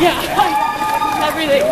yeah, everything.